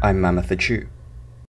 I'm Mammoth the Chew.